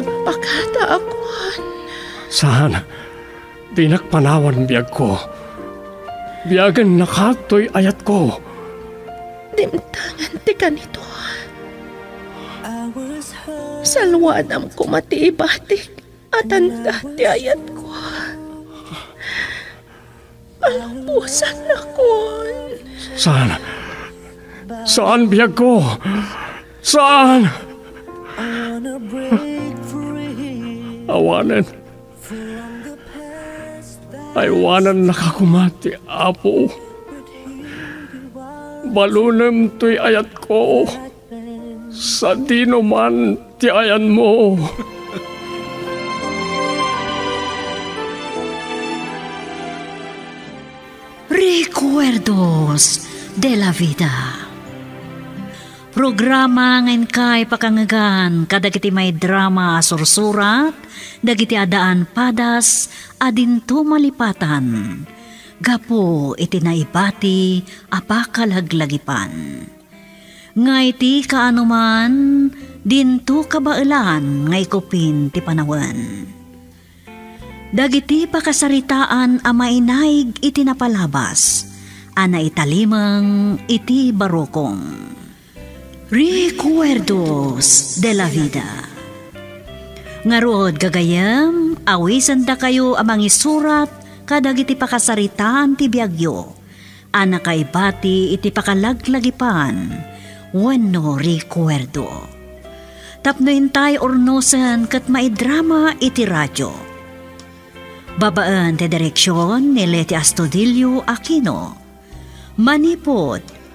Agpakata akuan. Saan? Di nakpanawan biyag ko. Biyagan nakatoy ayat ko. Dimtangan ti kanito. Salwadam ko matiibatik at anda ti ayat ko. Alampusan na kon. Saan? Saan biyag ko? Saan? Awanan. Aywanan nakakumati, apo. Balunam to'y ayat ko. Sa dino man ti ayan mo. Recuerdos de la Vida Programa ngayon kay pakangagan kadagiti may drama sursurat, dagiti adaan padas, adinto malipatan. Gapo iti naibati apakalaglagipan. Ngay ti kaanuman, dinto kabailan ngay kupin ti panawan. Dagiti pakasaritaan a mainaig iti napalabas, ana italimang iti barokong. Recuerdos de la vida. Ngarod gagayam, awisan da kayo amang isurat kadagiti pakasaritaan ti biagyo. Ana kay bati iti pakalaglagipan, wano recuerdo. Tapno intay ornosan kat maidrama iti radyo Babaan te direksyon ni Leti Astudillo Aquino. Manipod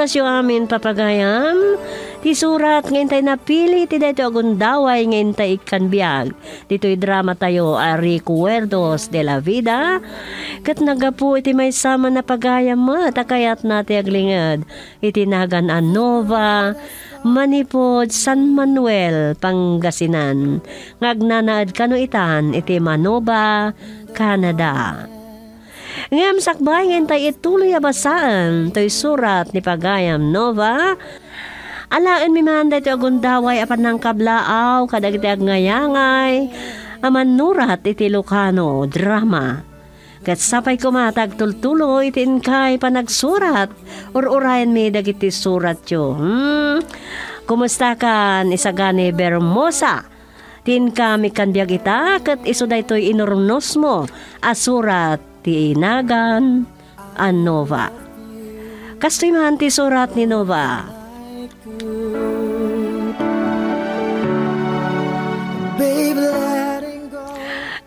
Oras yung amin papagayam. Ti surat ngayon tayo napili, ti dito agundaway ngayon tayo ikan biyag. Dito'y drama tayo, a Recuerdos de la Vida. Kat nagapu iti may sama na pagayam mo, takayat nati aglingad. Iti nagan Anova, Manipod, San Manuel, Pangasinan. Ngagnanaad kano itan, iti Manoba, Canada. Ngam sakbay ngayon ituloy abasaan, to'y surat ni Pagayam Nova, Alaan mi man dito agundaway apan ng kablaaw kadagiti ngayangay aman nurat iti Lucano drama. Kat sapay kumatag tultuloy itin kay panagsurat or urayan mi dagiti surat yo. Hmm? Kumusta kan isagani Bermosa? Tin kami kan ita kat iso daytoy inurnos mo asurat ti inagan an Nova. Kastoy man ti surat ni Nova.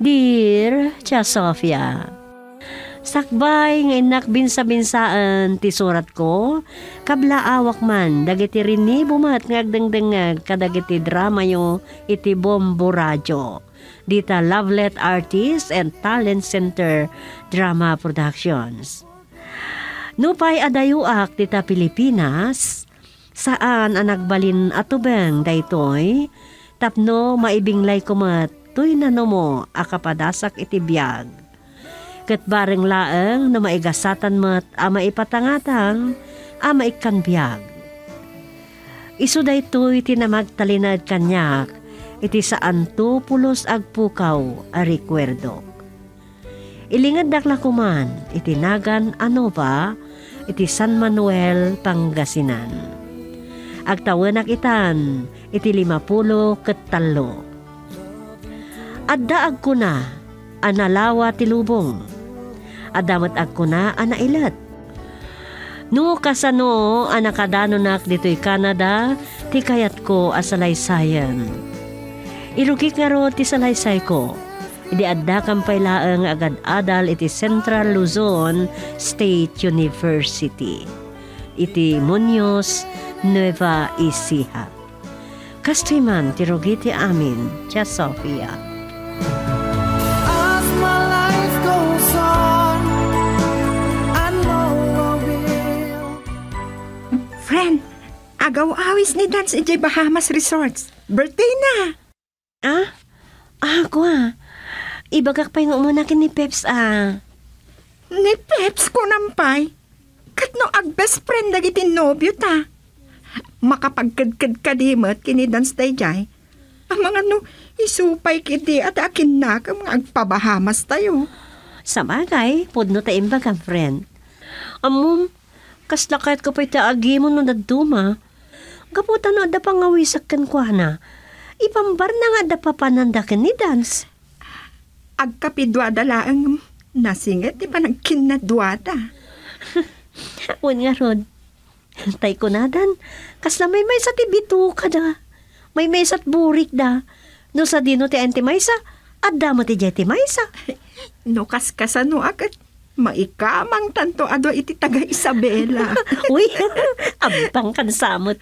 Dear Tia Sofia, Sakbay nga inak binsa-binsaan ti surat ko, kabla awak man, dagiti rini bumat ngagdengdengag kadagiti drama yo iti Bombo Radio. Dita Lovelet Artist and Talent Center Drama Productions. Nupay adayuak dita Pilipinas, saan ang nagbalin atubeng daytoy, tapno maibinglay kumat tuy nano mo akapadasak iti biyag. Kat bareng laeng na maigasatan mat ama ipatangatang ama ikan biyag. Isu daytoy tinamagtalinad kanyak iti saan to pulos agpukaw a rekwerdo. Ilingad dakla kuman iti nagan Anova iti San Manuel, Pangasinan. Agtawanak itan iti limapulo ket talo Adda ko na, analawa ti lubong. Adamat ag ko na, anailat. No kasano anakadano nak dito'y Canada, ti kayat ko asalaysayan. Irugik nga ro ti salaysay ko, Idi adda kampay laeng agad adal iti Central Luzon State University. Iti Muñoz, Nueva Ecija. Kastoy man tirugiti amin, Tia Sofia. As my life goes on, I know I will. Friend, agaw-awis ni Dance EJ Bahamas Resorts. Birthday na! Ah? Ah, ko ah. Ibagak pa yung umuna ni Peps ah. Ni Peps ko nampay. Katno ag best friend dagiti nobyo ta. Makapagkadkad kadimot kini Dance tay jay. Ang mga no, isupay kiti at akin na kang agpabahamas tayo. Sa bagay, pudno ta imbag ang friend. Amum, kaslakayat ko pa itaagi mo no naduma. Gaputa no da pangawisak kan kwa na. Ipambar na nga da papanandakin ni Dance. Agkapidwada laang nasingit di pa nagkinadwada. Wan nga rod. Tay ko na dan. Kasla may may sa tibito ka da. May may sa't burik da. No sa dino ti Auntie Maysa, at damo ti Jetty Maysa. No kaskasano agad. Maikamang tanto ado iti taga Isabela. Uy, abang kan samot.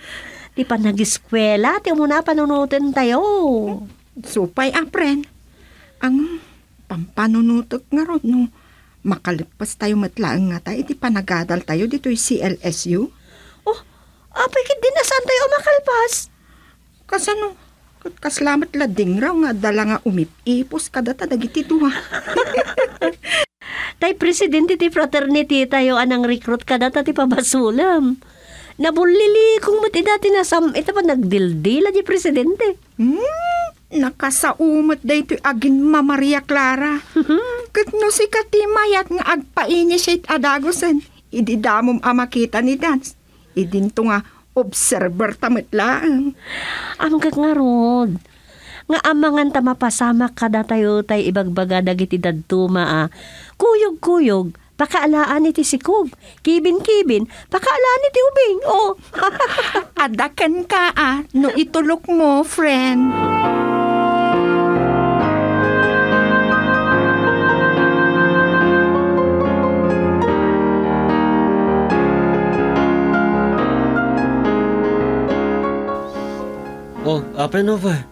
Di pa nag-eskwela, ti mo na panunutin tayo. Supay apren. Ang pampanunutok nga ron no. Makalipas tayo matlaang nga tayo. Iti panagadal tayo dito yung CLSU. Oh, apay kit din na saan tayo makalpas? Kasano? Kaslamat lading raw nga dala nga umipipos kada ta dagiti duha. Tay presidente ti fraternity tayo anang recruit ka data ti pabasulam. Nabulili kung mati dati na sam, ito pa nagdildila di presidente. Hmm, nakasaumot dayto agin ma Maria Clara. Kat no si Katimayat nga agpa-initiate adagosan. Idi damom amakita ni Dance. Idinto nga observer tamit lang. Ang kagngarod. Nga amangan ta mapasama kada tayo tay ibagbaga dagiti dadtuma ah. Kuyog-kuyog, pakaalaan iti sikog. Kibin-kibin, pakaalaan iti ubing. Oh, Adakan ka ah, no itulok mo, friend. Oh, Apenova.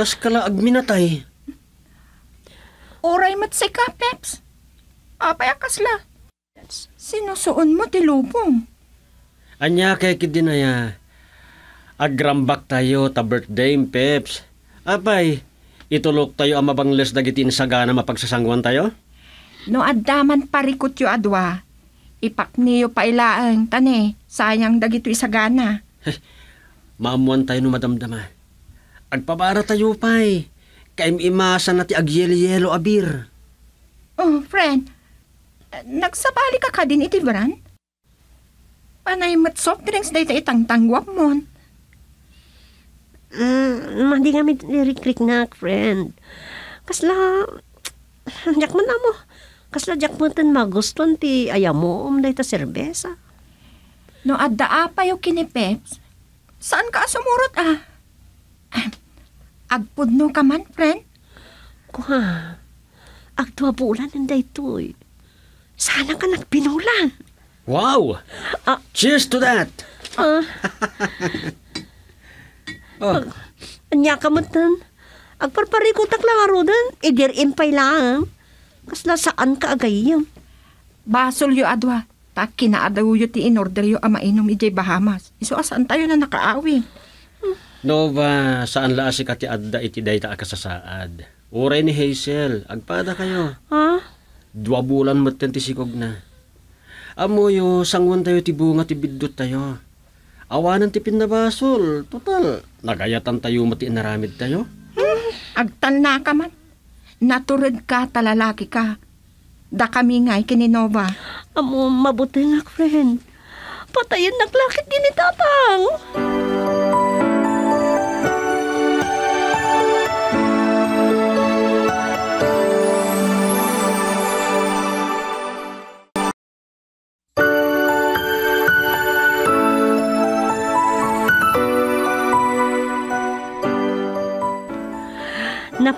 Kas kala agminatay. Oray mat si ka, Peps. Apay akasla. Sinusuon mo ti lubong. Anya kay kidinaya. Agrambak tayo ta birthday, Peps. Apay, itulok tayo ang mabangles dagiti sagana mapagsasangwan tayo? No addaman parikot yo adwa. Ipakniyo pa ilaang tane. Sayang dagito isagana. Maamuan tayo no madamdama. Agpabara tayo pay. Kaim imasa na ti agyelo-yelo abir. Oh, friend. Nagsabali ka ka din iti bran? Panay mat soft drinks dahil itang tangwap mo. mm, mandi nga mi niriklik na, friend. Kasla, jak man na mo. Kasla jak mo tan maguston ti ayamo um ta serbesa. No adda pa yung kini Peps. Saan ka sumurot ah? Agpudno ka man, friend. Kuha, agdwa bulan ang daytoy. Sana ka nagpinulan. Wow! Ah. Cheers to that! Ah, Oh, anya ka mo tan. Agparparikutak lang arudan. Idir impay lang. Kasla saan ka agayam. Basol yo adwa. Ta kinaadaw yo ti inorder yo ama inom ijay Bahamas. Iso asaan tayo na nakaawi. Nova, saan la si kati adda iti dayta akasasaad? Uray ni Hazel, agpada kayo. Ha? Dua bulan matten ti sikog na. Amo yo, sangwan tayo ti bunga ti biddot tayo. Awanan ti pinabasol. Total, nagayatan tayo mati naramid tayo. Agtan na ka man. Naturad ka, talalaki ka. Da kami nga'y kininova. Amo mabuti nga, friend. Patayin naglakit din ni Tatang.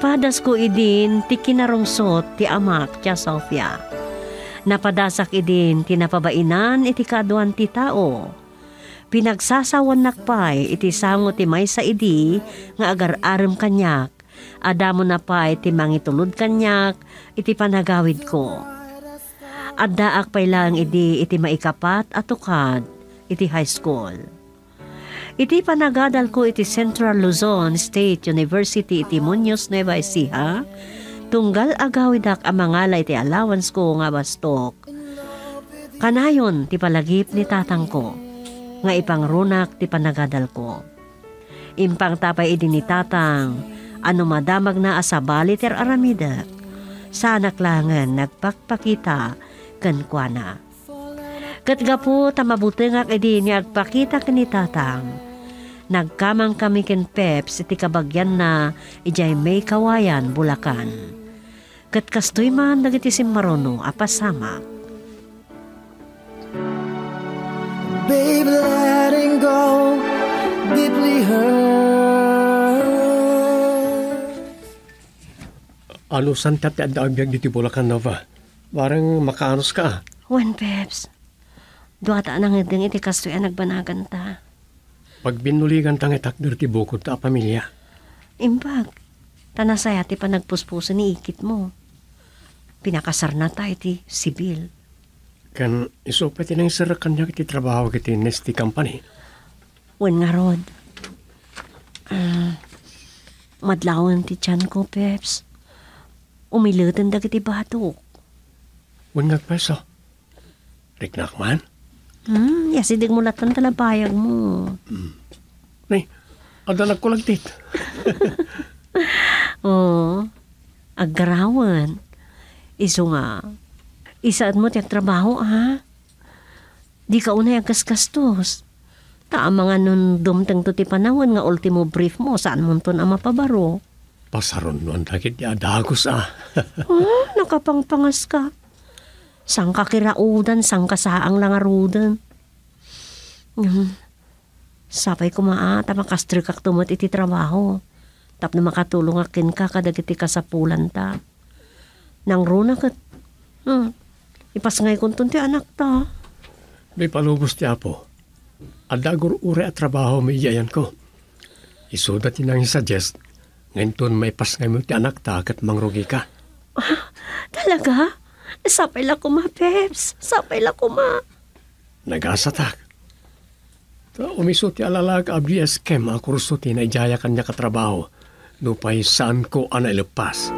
Napadas ko idin ti kinarungsot ti amak tiya Sofia. Napadasak idin ti napabainan iti kaduan ti tao. Pinagsasawan nakpay iti sango ti may sa idi nga agar-aram kanyak. Adamo na pa iti mangitulod kanyak iti panagawid ko. Addaak pay lang idi iti maikapat at tukad iti high school. Iti panagadal ko iti Central Luzon State University iti Muñoz, Nueva Ecija, tunggal agawidak ang mangalay iti allowance ko nga bastok. Kanayon ti palagip ni tatang ko, nga ipangrunak ti panagadal ko. Impang tapay idi ni tatang, ano madamag na asabali ter aramidak, sa naklangan nagpakpakita kan kuana. Katgapo tamabutengak edi ni agpakita kini tatang, Nagkamang kami ken Peps iti kabagyan na ijay may kawayan Bulacan. Kat kastoy man dagiti simmarono apasama. Babe, letting go deeply hurt. Ano santat at daagbyag diti Bulacan Nova? Parang makaanos ka. Wan Peps, duwata nang ideng iti kastoy ang nagbanagan ta. Pag binuligan tang itakder ti bukod ta pamilya. Imbag, tanasaya ti pa nagpuspuso ni ikit mo. Pinakasar na tayo ti sibil. Kan isupet nang sarakan niya kiti trabaho kiti Nesty Company. Wen nga rod. Ah, madlawan ti tiyan ko, Peps. Umilutan dagiti batok. Wan nga peso. Riknak man. Hmm, yasidig mo latan talapayag mo. Nay, adalag ko lang tit. Oo. Agarawan. Iso nga. Isaad mo tiyag trabaho, ha? Di ka unay agkas-kastos. Taama nga nun dumtang to ti panahon nga ultimo brief mo saan mo to na mapabaro. Pasaron nun dagit di adagos ah. Oh, nakapangpangas ka. Sang ka kiraudan, sang ka saang langarudan. Hmm. Sapay ko maa, ta makastri kak tumot iti trabaho. Tap na makatulong akin ka kadagiti kasapulan ta. Nang runa kat, hmm, ipasngay kong ti anak ta. May palubos ti apo. Adagur ure at trabaho may iyayan ko. Isudat inang suggest ngayon ton may pasngay mo ti anak ta kat mangrugi ka. Talaga? Sapay la kuma, Peps. Sapay la kuma. Nagasatak. Ta umiso ti alalag abdi eskem a kurso ti na ijaya kanya katrabaho. Nupay saan ko ana ilepas.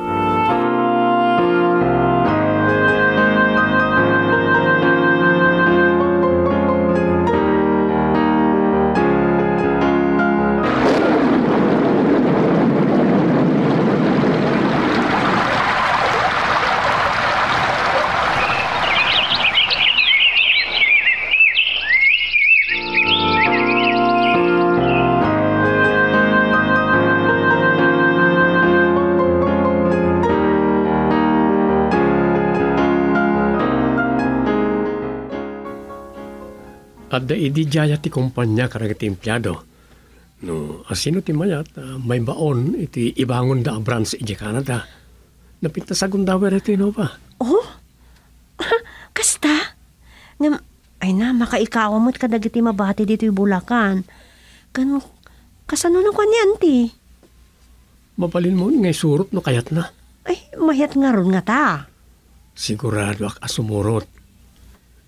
At da idi jaya ti kumpanya karagati empleyado. No, asino ti mayat, ah, may baon iti ibangon da abran sa iji Canada. Napinta sa gundawer ito ino ba? Oh? Kasta? Nga, ay na, makaikawa mo't kadagiti mabati dito yung Bulacan. Kan, kasano na kwa ni auntie? Mapalin mo ngay surot no kayat na. Ay, mayat nga ron nga ta. Sigurado ak asumurot.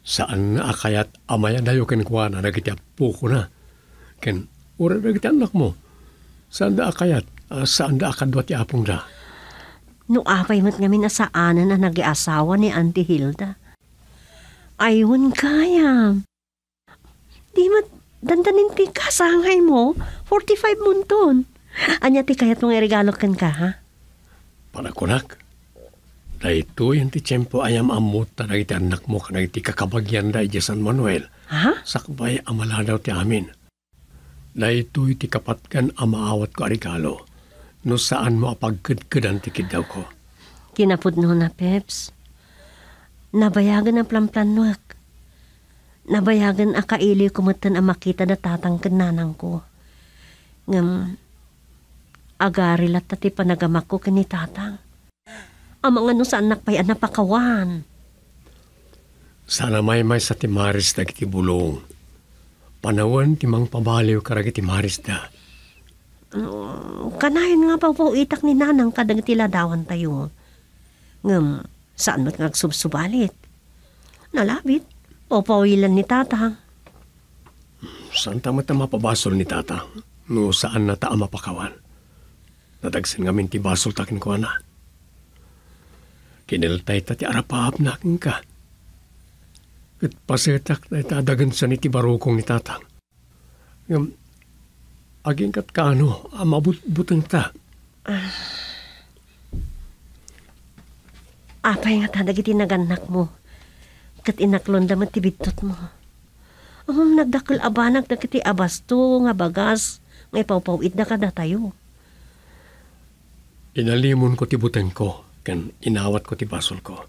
Saan na akayat amaya na yung kinkwa na nagiti apo ko na. Ken, ura nagiti anak mo. Saan da akayat? Ah, saan da akadwa ti apong da? No apay mo't nga minasaanan na nagiasawa ni Auntie Hilda. Ayun kaya. Di mat dandanin ti kasangay mo, 45 munton. Anya ti kayat mong irigalo kan ka, ha? Panakunak. Dahito yan ti tiyempo ayam amot na nagiti anak mo ka nagiti kakabagyan da iti San Manuel. Ha? Sakbay amala daw ti amin. Dahito iti kapatkan amaawat ko arigalo. No saan mo apagkadkadan ti kidaw ko. Kinapod no na, Peps. Nabayagan ang plamplanwak. Nabayagan ang kaili kumutan ang makita na tatangkan nanang ko. Ngam, Agarilat tati panagamak ko kini tatang. Amang ano sa anak pa'y anapakawan. Sana may may sa timaris da kiti bulong. Panawan timang pabaliw karag iti maris da. Kanahin nga pa po itak ni nanang kadang tiladawan tayo. Ngam, saan mo't nagsubsubalit? Nalabit. Papawilan ni tatang. Saan tama ta mapabasol ni tata? No saan na ta mapakawan? Nadagsan ngamin ti basol takin ko na. Kiniltay ta ti arapahap na akin ka. At pasetak na itadagan sa ni ti barukong ni tatang. Ngam, aging kat kaano, amabutang ta. Apay nga tadag iti naganak mo. Kat inaklon daman ti bitot mo. Amam nagdakil abanag na kiti abasto nga bagas. Ngay pawpawid na kada tayo. Inalimon ko ti buteng ko, kan inawat ko ti basol ko.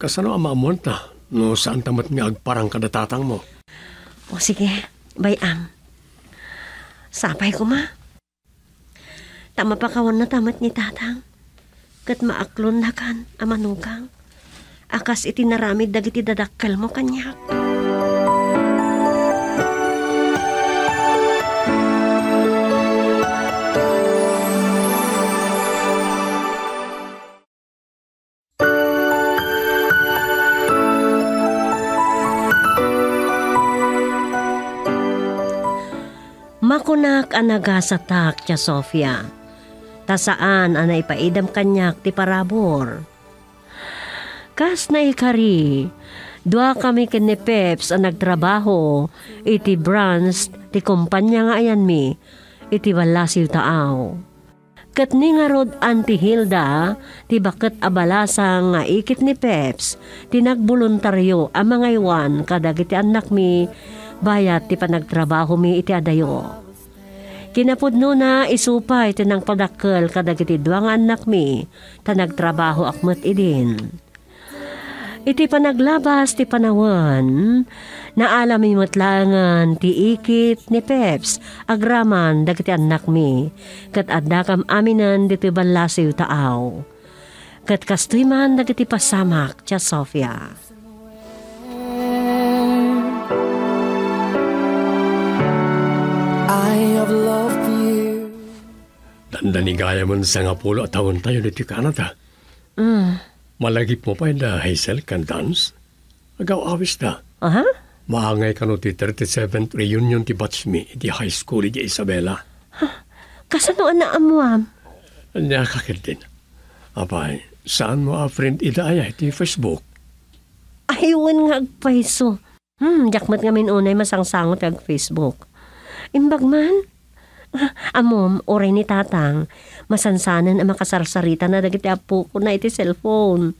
Kasano ang maamon na, no saan tamat nga agparang kadatatang mo? O sige, bayam. Sapay ko ma. Tama pa kawan na tamat ni tatang. Kat maaklon na kan, amanugang. Akas iti naramid dagiti dadakkel mo kanyak. Makunak anaga sa tak, Tia Sofia. Tasaan anay paidam kanyak ti parabor. Kas na ikari, dua kami kini Peps ang nagtrabaho, iti branch ti kumpanya nga ayan mi, iti walasiw taaw. Kat ni nga rod anti Hilda, ti bakit abalasa nga ikit ni Peps, ti nagboluntaryo ang mga iwan kadag iti anak mi, bayat ti panagtrabaho mi iti adayo. Kinapudno na isupay tinang padakkel kadag iti duwang anak mi, ta nagtrabaho akmat idin. Iti panaglabas ti panawan, naalam mi matlangan ti ikit ni Peps, agraman dagiti anak mi, kat adda kam aminan diti balasiw taaw. Kat kastoy man dagiti pasamak, Tia Sofia. I have. Dandanigaya man sa nga pulo at taon tayo dito Canada. Mm. Malagip mo pa na Hazel kan dance. Agaw awis na. Aha? Maangay ka no ti 37th reunion ti batch mi di high school di Isabela. Kasano na amuam? Nakakil din. Apay, saan mo a friend idaya ti Facebook? Aywan nga agpaiso. Hmm, jakmat nga min unay masangsangot ag Facebook. Imbag man. Amom, oray ni tatang, masansanan ang makasarsarita na dagiti apo ko na iti cellphone.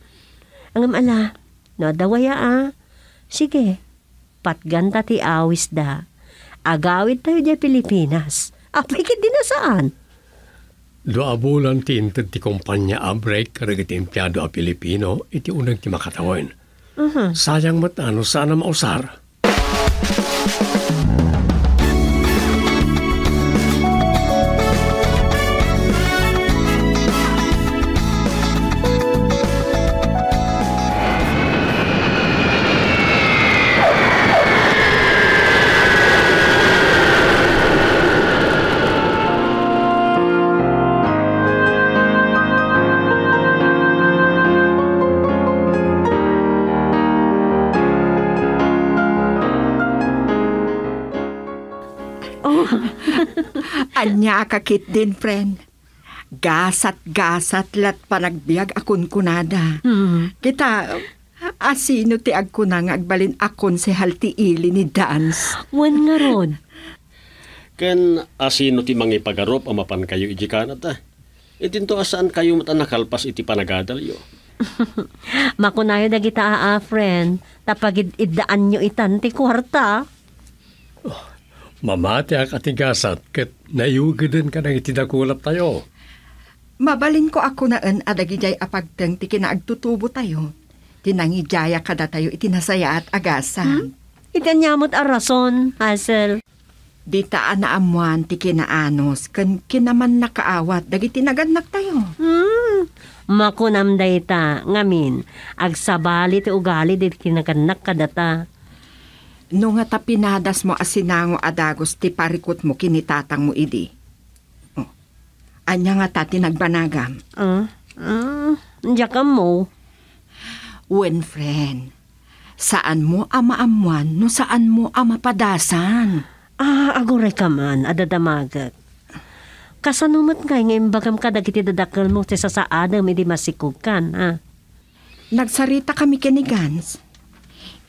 Ang amala, no dawaya ah. Sige, patganta ti awis da. Agawid tayo di Pilipinas. Apikit din na saan? Doa bulan ti inted ti kumpanya a break karag iti empleyado a Pilipino iti unang ti makatawin. Sayang mat ano sana mausar. Anya kakit din, friend. Gasat-gasat lat panagbiag akon kunada. Hmm. Kita, asino ti agkuna nga agbalin akon si halti ili ni dance. Wan nga ron. Ken asino ti mangi pagarop amapan kayo iji Canada. Itinto asaan kayo matanakalpas iti panagadalyo. Makunayo dagita aa, friend. Tapagid iddaan nyo itan ti kwarta. Mamati ak atigasat ket nayugadan ka ng itidakulap tayo. Mabalin ko ako naan adagijay apagteng ti kinaagtutubo tayo. Tinangijaya kada tayo itinasaya at agasan. Itan nyamot a rason, Hazel. Di taan na amuan ti kinaanos, kan kinaman nakaawat, dagiti naganak tayo. Hmm, makunam dayta, ngamin, agsabali ti ugali dit kinaganak kadata. No nga ta pinadas mo asinango adagos ti parikot mo kinitatang mo idi. Oh. Anya nga ta tinagbanagam. Ah, ah, Diyan mo. When friend, saan mo amaamuan no saan mo amapadasan? Ah, aguray ka man, adadamagat. Kasanumot nga ngayon bagam ka dagiti dadakal mo ti sasaadam hindi masikog kan, ha? Nagsarita kami kinigans.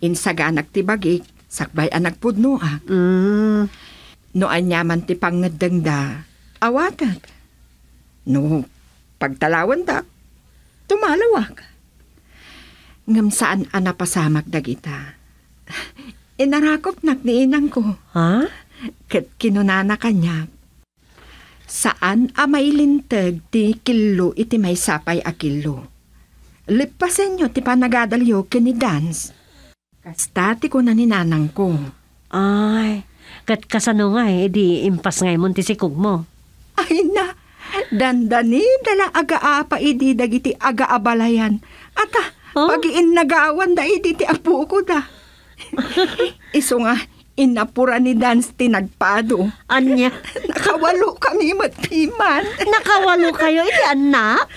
Insaga anak ti bagik, sakbay anak pudno ah. Mm, No anyaman ti pangadang da, awatag. No, pagtalawan da, tumalawak. Ngam saan anapasamak dagita. Inarakop nak ni inang ko. ha? Kat kinunana kanya. Saan amailintag ti kilo iti may sapay a kilo. Lipasen nyo ti panagadalyo kini dance. Kastati ko na ni nanang ko. Ay, kat kasano nga eh, di impas nga mo ti sikog mo. Ay na, dandani dala aga-apa idi dagiti aga-abalayan. Ata, Oh? pagiin nagawan da idi ti apu ko da. Iso nga, inapura ni dance ti nagpado. Anya, Nakawalo kami matpiman. nakawalo kayo, iti anak.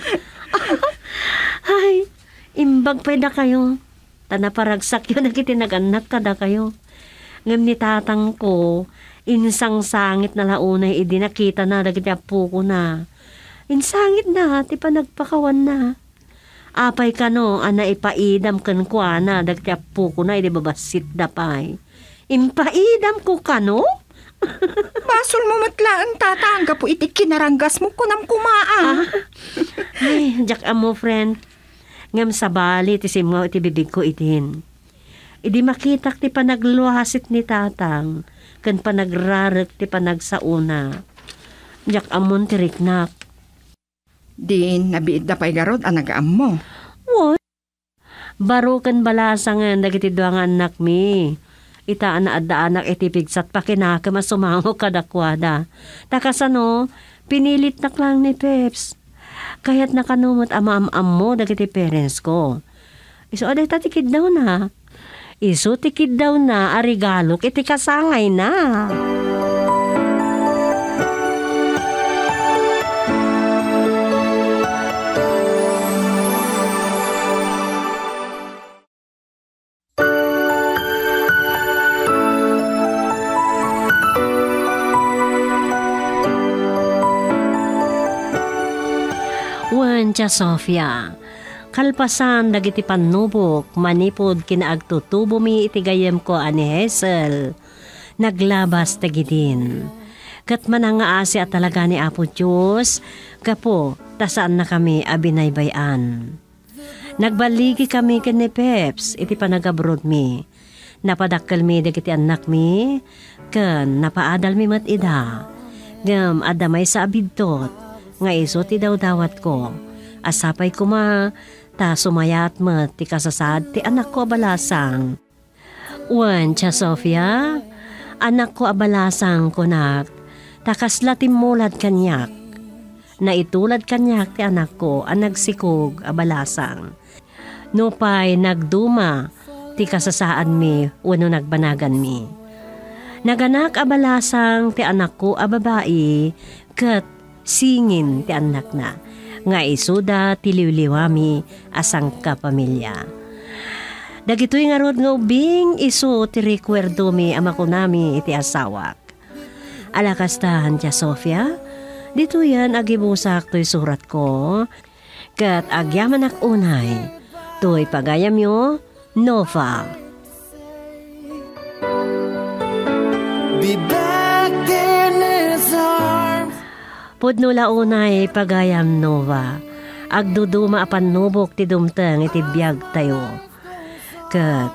Ay, imbag pa da kayo. Tanaparagsak yun, nagiti nag-anak ka da kayo. Ngam ni tatang ko, insang sangit na launay, idi nakita na, nagiti apo ko na. Insangit na, ti pa nagpakawan na. Apay ka no, ana ipaidam kan ko ana, dagti apo ko na, idi babasit da pay. Impaidam ko ka no? Basol mo matlaan tatangga po iti kinaranggas mo kunam kumaan. Ay, jak amo friend. Ngam sa bali, ti simgaw iti bibig ko itin. Idi makitak ti panagluhasit ni tatang, kan panagrarek ti panagsauna. Jak amon ti riknak. Din, nabiid na pa'y garod ang nagaam mo. What? Baro kan balasangan dagiti duang anak mi. Itaan na adda anak iti pigsat pa kinaka masumango kadakwada. Takasano, pinilit na lang ni Peps. Kaya't nakanumot ama-am mo dagiti parents ko. Iso aday tatikid daw na. Iso tikid daw na arigalok iti kasangay na. Cha Sofia. Kalpasan dagiti panubok, manipod kinaagtutubo mi iti gayem ko ani Hazel. Naglabas tagitin. Kat manangaasi at talaga ni Apo Diyos, kapo, tasaan na kami abinaybayan. Nagbaligi kami ken ni Peps, iti panagabroad mi. Napadakkel mi dagiti anak mi, ken napaadal mi mat ida. Ngam adamay sa abidtot, nga iso ti daw dawat ko. Asapay ko ma, ta sumayat mat ti kasasad ti anak ko abalasang. Wan, Tia Sofia, anak ko abalasang kunak, takasla timulad kanyak. Na itulad kanyak ti anak ko ang nagsikog abalasang. Nupay nagduma ti kasasaan mi wano nagbanagan mi. Naganak abalasang ti anak ko a babae kat singin ti anak na nga isuda ti liwliwami asang kapamilya. Dagitoy nga rod nga ubing iso ti rekwerdo mi ama ko nami iti asawak. Alakastahan tiya Sofia, dito yan agibusak to'y surat ko. Kat agyaman unay, to'y pagayam yo, Nova. Be Pudno launay pagayam Nova. Agduduma apan nubok ti dumteng iti biyag tayo. Kat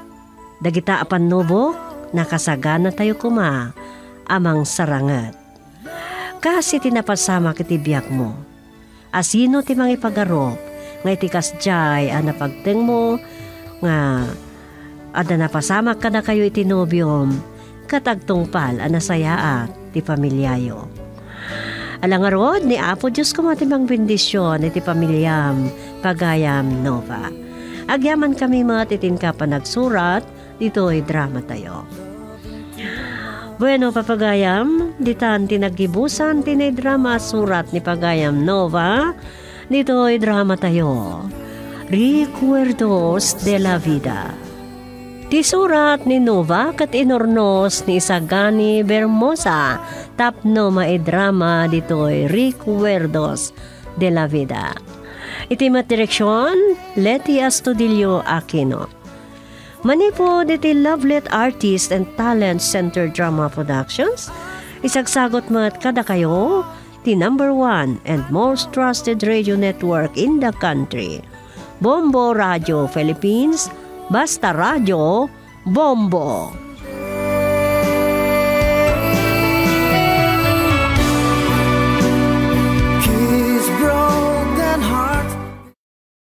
dagita apan nubok, nakasagana tayo kuma, amang sarangat. Kasi tinapasama kiti biyag mo. Asino ti mga ipagarop, nga iti kasjay ang napagteng mo, nga ada napasama ka na kayo iti nobyom, katagtungpal anasayaat ti pamilyayo. Alangarod ni Apo Diyos ko matimang bendisyon iti pamilyam pagayam Nova. Agyaman kami mga titin ka pa nagsurat, dito ay drama tayo. Bueno, papagayam, ditan tinagibusan tinay drama surat ni Pagayam Nova, dito ay drama tayo. Recuerdos de la Vida. Ti surat ni Nova kat inornos ni Isagani Bermosa tapno maidrama ditoy Recuerdos de la Vida. Iti direksyon Leti Astudillo Aquino. Manipo diti Lovelet Artist and Talent Center Drama Productions. Isagsagot mat kada kayo ti number one and most trusted radio network in the country. Bombo Radio Philippines, Basta Radio, Bombo.